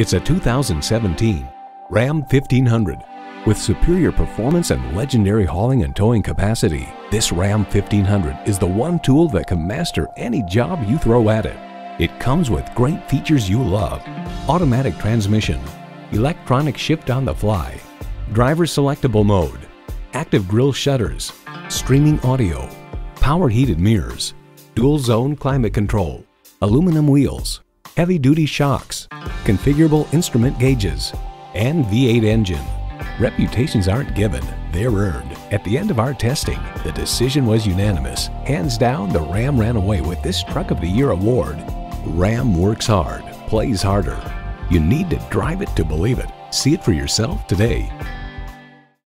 It's a 2017 Ram 1500. With superior performance and legendary hauling and towing capacity, this Ram 1500 is the one tool that can master any job you throw at it. It comes with great features you love. Automatic transmission, electronic shift on the fly, driver selectable mode, active grille shutters, streaming audio, power heated mirrors, dual zone climate control, aluminum wheels, heavy duty shocks, configurable instrument gauges, and V8 engine. Reputations aren't given, they're earned. At the end of our testing, the decision was unanimous. Hands down, the Ram ran away with this Truck of the Year award. Ram works hard, plays harder. You need to drive it to believe it. See it for yourself today.